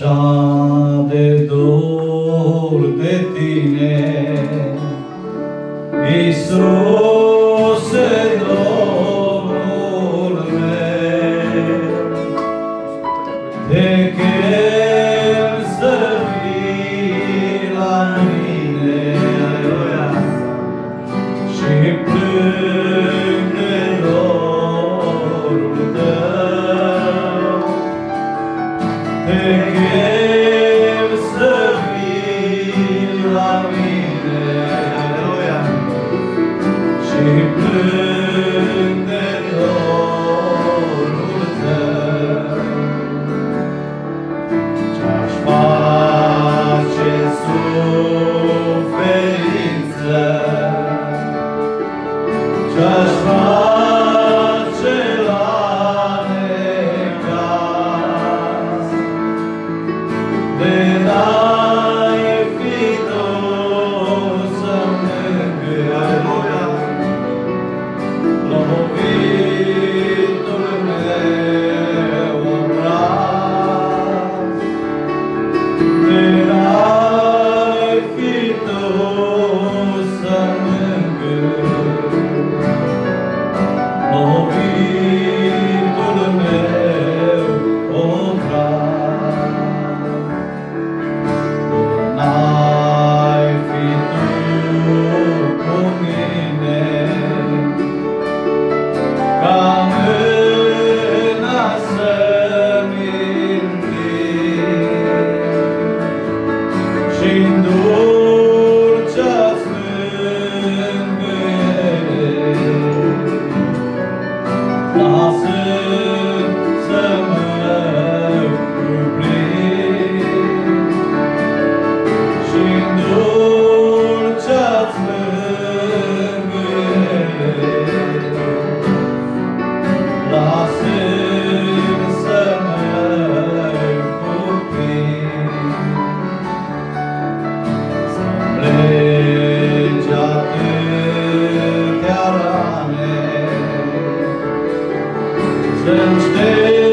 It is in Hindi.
De dor de tine, Iisuse, Trust Amen. Deus.